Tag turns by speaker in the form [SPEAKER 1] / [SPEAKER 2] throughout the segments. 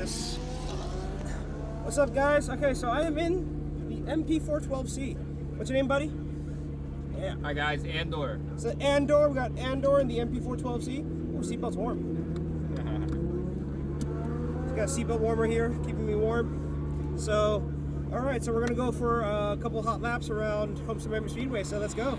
[SPEAKER 1] this. What's up, guys? Okay, so I am in the MP412C. What's your name, buddy? Yeah.
[SPEAKER 2] Hi guys, Andor.
[SPEAKER 1] So Andor, we got Andor and the MP412C. Oh, seatbelt's warm. Got a seatbelt warmer here, keeping me warm. So, all right, so we're gonna go for a couple hot laps around Homestead Miami Speedway. So let's go.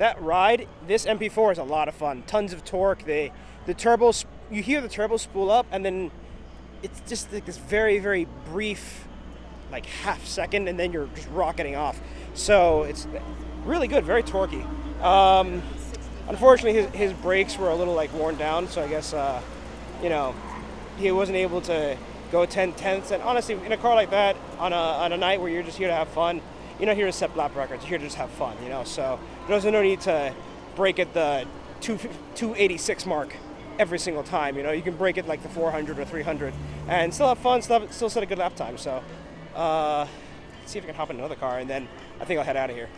[SPEAKER 1] That ride, this MP4 is a lot of fun. Tons of torque. They, the turbo, sp- you hear the turbo spool up, and then it's just like this very, very brief, like half second, and then you're just rocketing off. So it's really good, very torquey. Um, unfortunately, his, his brakes were a little like worn down, so I guess, uh, you know, he wasn't able to go 10 tenths. And honestly, in a car like that, on a, on a night where you're just here to have fun, you're not here to set lap records. You're here to just have fun, you know. So there's no need to brake at the 2, 286 mark every single time. You know, you can brake it like the 400 or 300 and still have fun, still, have, still set a good lap time. So uh, see if I can hop in another car, and then I think I'll head out of here.